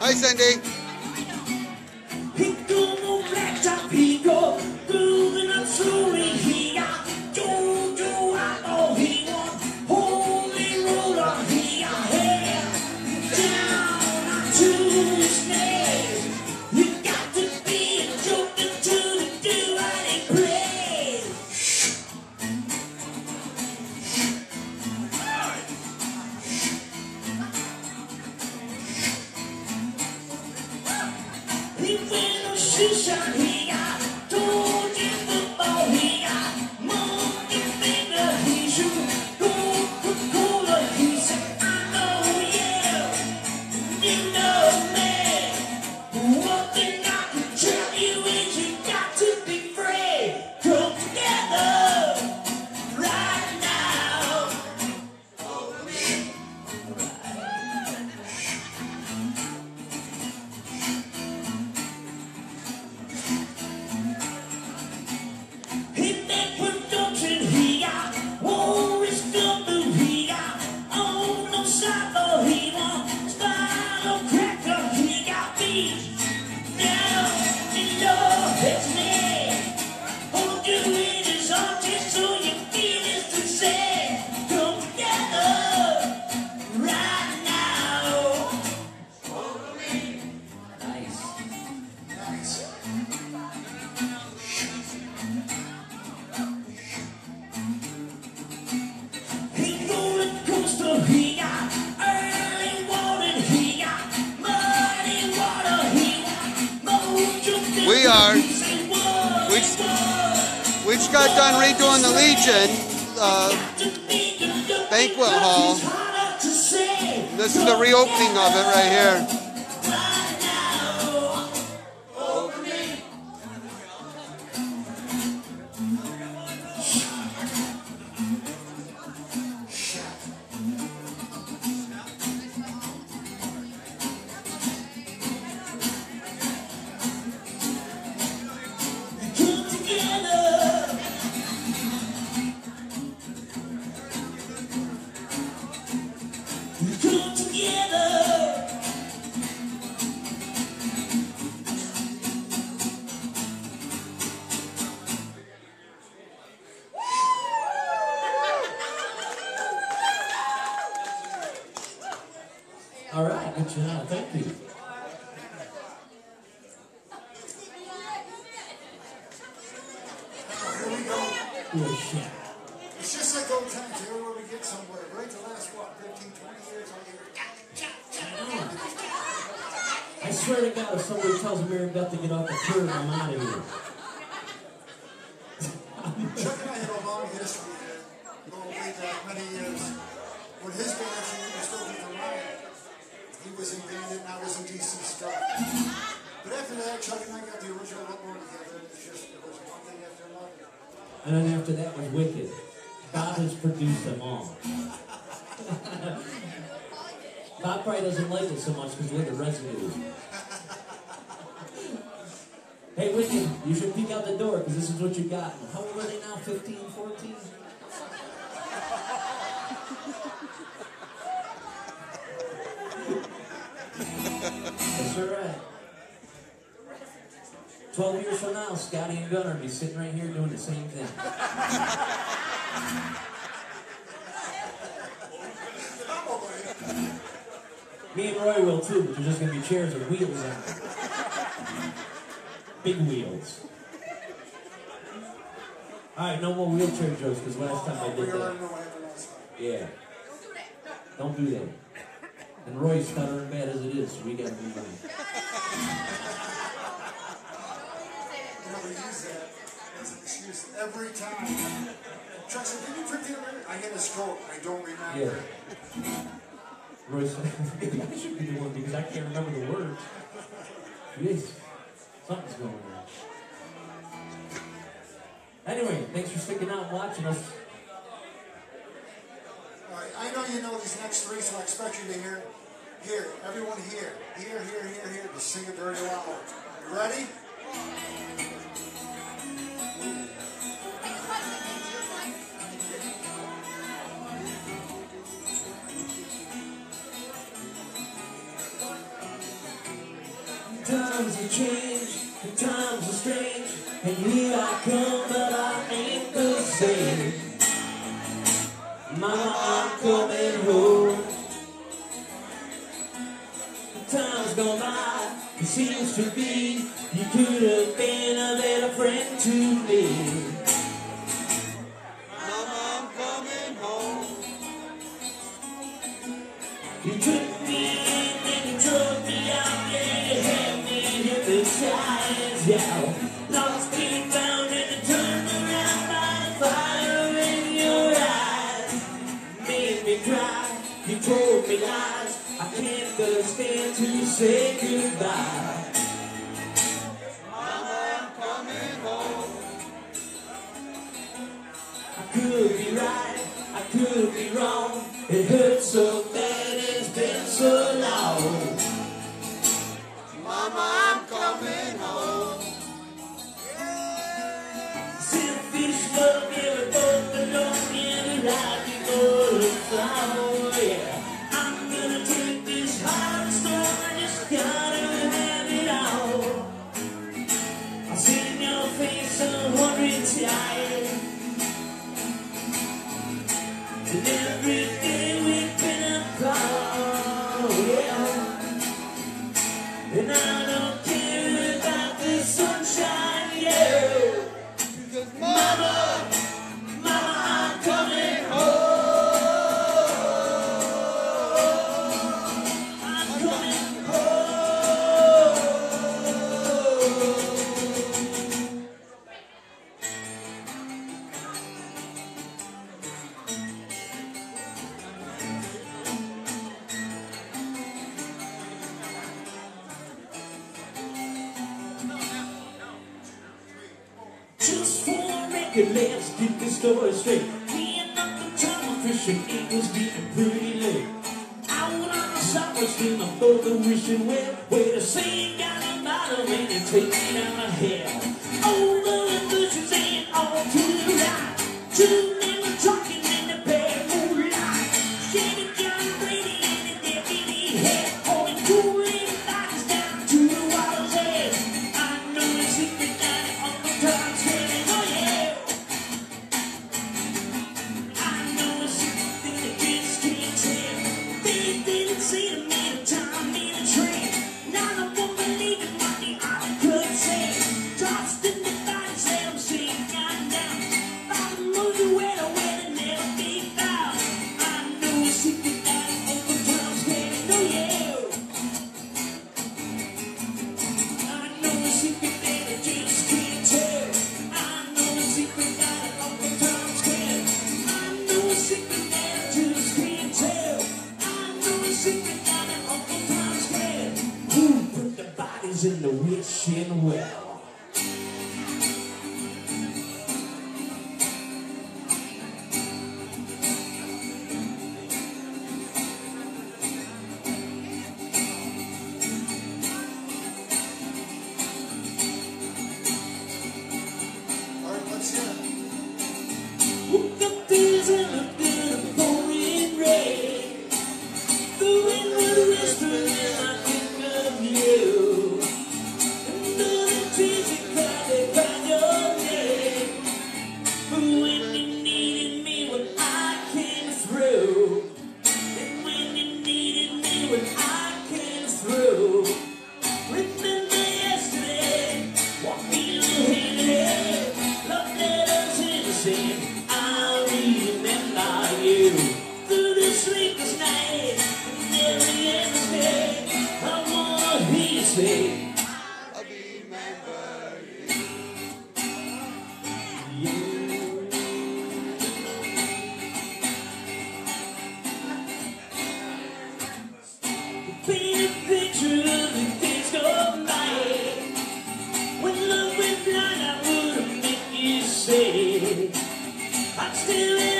Hi, Cindy. got done redoing the Legion uh, banquet hall. This is the reopening of it right here. I'm out of here. Chuck and I have a long history going way back many years. When his band actually was still the Ryan, he was in Bandit and I was in DC Star. But after that, Chuck and I got the original More together. It's just, it was one thing after another. And then after that was Wicked. Bob has produced them all. Bob probably doesn't like it so much because we're the residue. Hey, Wicked, you should peek out the door because this is what you got. How old are they now? 15, 14? That's all right. 12 years from now, Scotty and Gunnar will be sitting right here doing the same thing. Me and Roy will too, but there's just gonna be chairs with wheels on them. Big wheels. Alright, no more wheelchair jokes because last time I did that. know what happened last time. Yeah. Don't do that. And Roy's stuttering bad as it is, so we gotta move on. You know, that as an excuse every time. Did you print the other? I had a stroke. I don't remember. Yeah. Roy said, I should be the one because I can't remember the words. Jeez, something's going on. Anyway, thanks for sticking out and watching us. All right, I know you know these next three, so I expect you to hear. Here, everyone here. Here, here, here, here. Just sing it very loud. You ready? Times have changed, Come, but I ain't the same. Mama, I'm coming home. Time's gone by, it seems to be, you could have been a better friend to me. Yeah. Straight. in the witch and well. still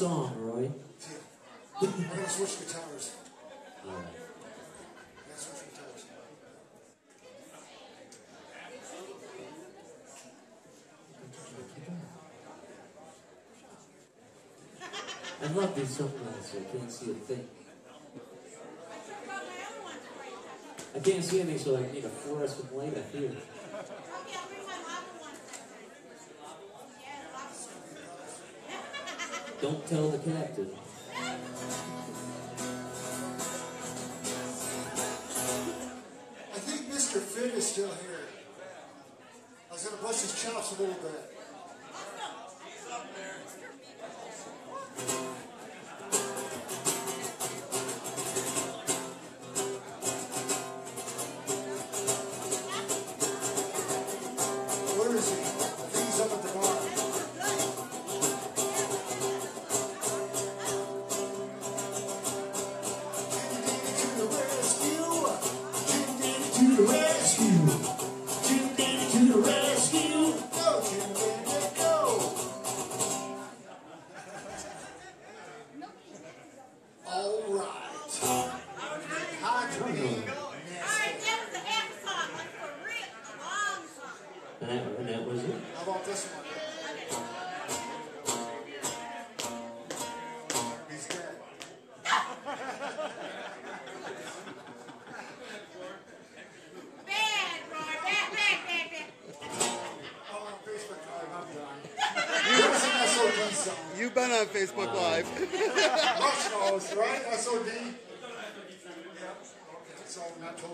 song, Roy. We're gonna switch guitars. I love these sunglasses. I can't see a thing. I can't see anything, so I need a fluorescent light up here. Don't tell the captain.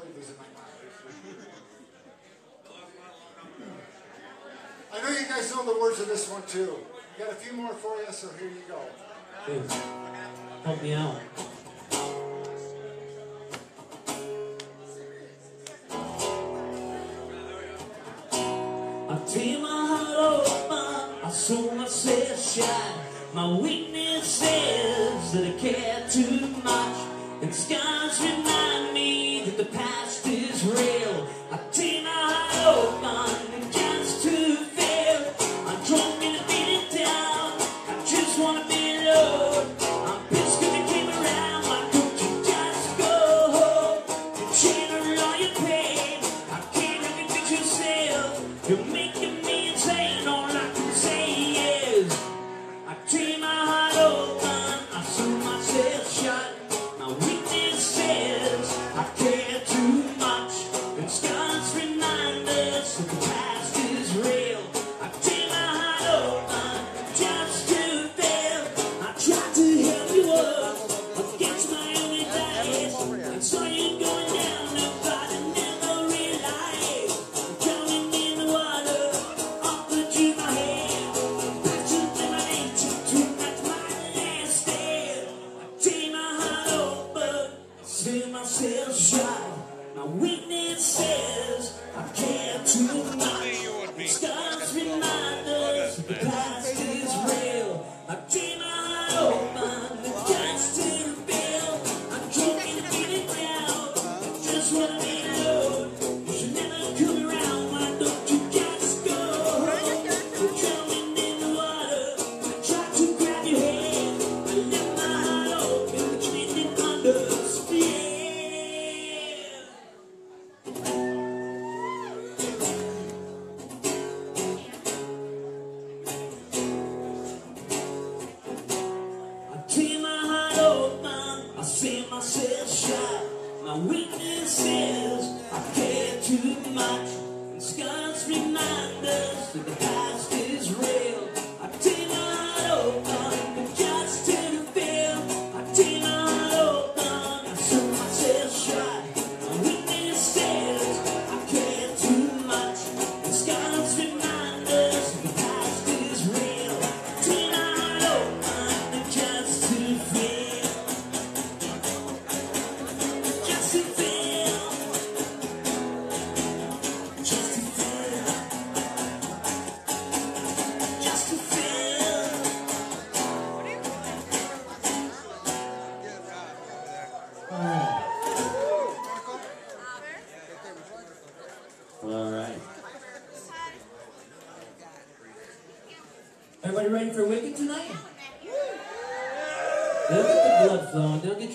Totally losing my mind. I know you guys know the words of this one too. Got a few more for you, so here you go. Help me out. I tear my heart open, I saw myself shine. My weakness My weakness is I care too much.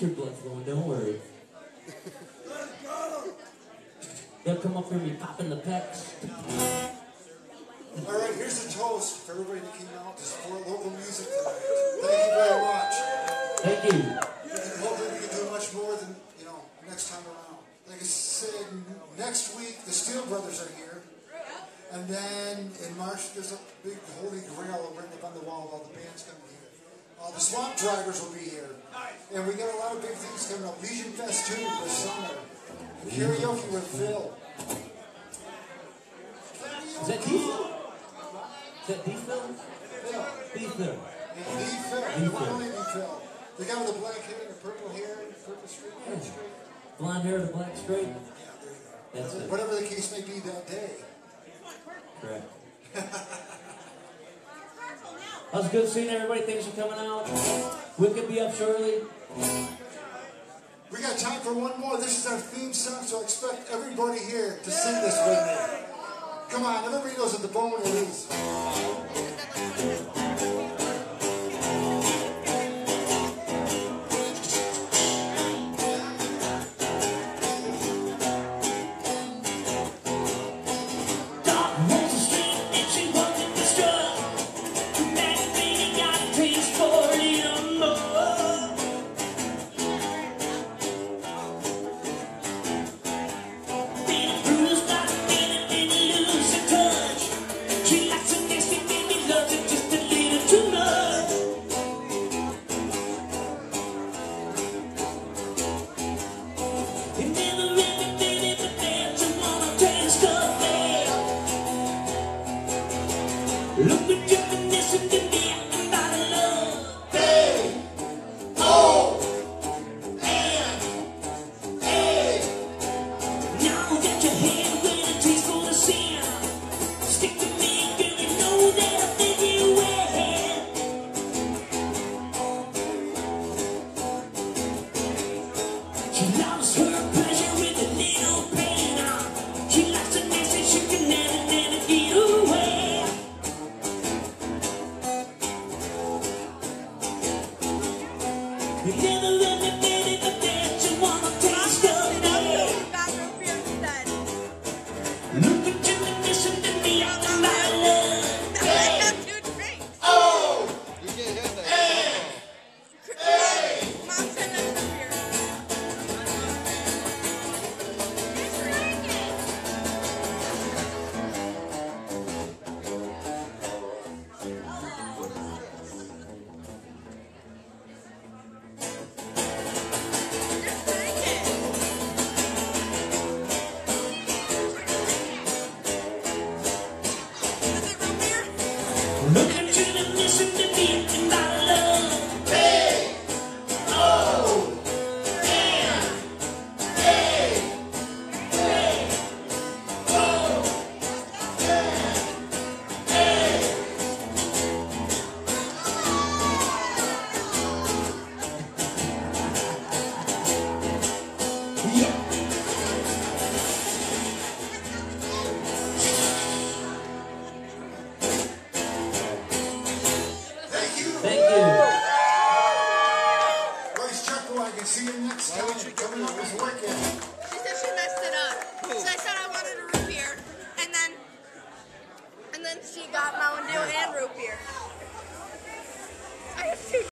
Your blood flowing. Don't worry. They'll come up here and be popping the pecs. All right, here's a toast for everybody that came out to support local music tonight. Thank you very much. Thank you. And hopefully we can do much more than, you know, next time around. Like I said, next week the Steel Brothers are here. And then in March there's a big holy grail written up on the wall of all the bands coming here. Uh, the Swamp Drivers will be here. And we got a lot of big things coming up. Legion Fest 2 this summer. And karaoke with Phil. Is that D-Phil? Is that D-Phil? Phil. D-Phil. And Lee Phil. One only Lee Phil. The guy with the black hair and the purple hair and purple straight, straight. Blonde hair, the black straight. Yeah, there you go. That's it. Whatever the case may be that day. Correct. That was good seeing everybody. Thanks for coming out. Wicked be up shortly. We got time for one more. This is our theme song, so I expect everybody here to sing this with me. Come on, everybody knows what the bone is.